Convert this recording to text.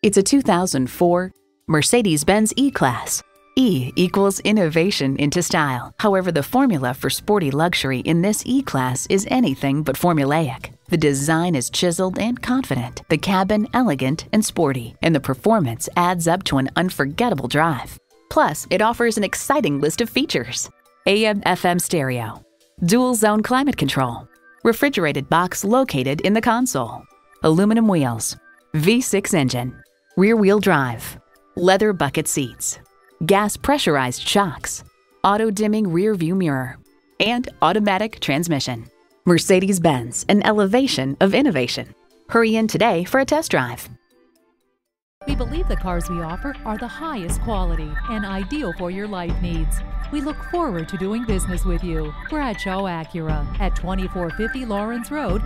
It's a 2004 Mercedes-Benz E-Class. E equals innovation into style. However, the formula for sporty luxury in this E-Class is anything but formulaic. The design is chiseled and confident, the cabin elegant and sporty, and the performance adds up to an unforgettable drive. Plus, it offers an exciting list of features. AM FM stereo, dual zone climate control, refrigerated box located in the console, aluminum wheels, V6 engine, rear wheel drive, leather bucket seats, gas pressurized shocks, auto dimming rear view mirror, and automatic transmission. Mercedes Benz, an elevation of innovation. Hurry in today for a test drive. We believe the cars we offer are the highest quality and ideal for your life needs. We look forward to doing business with you. Bradshaw Acura at 2450 Laurens Road,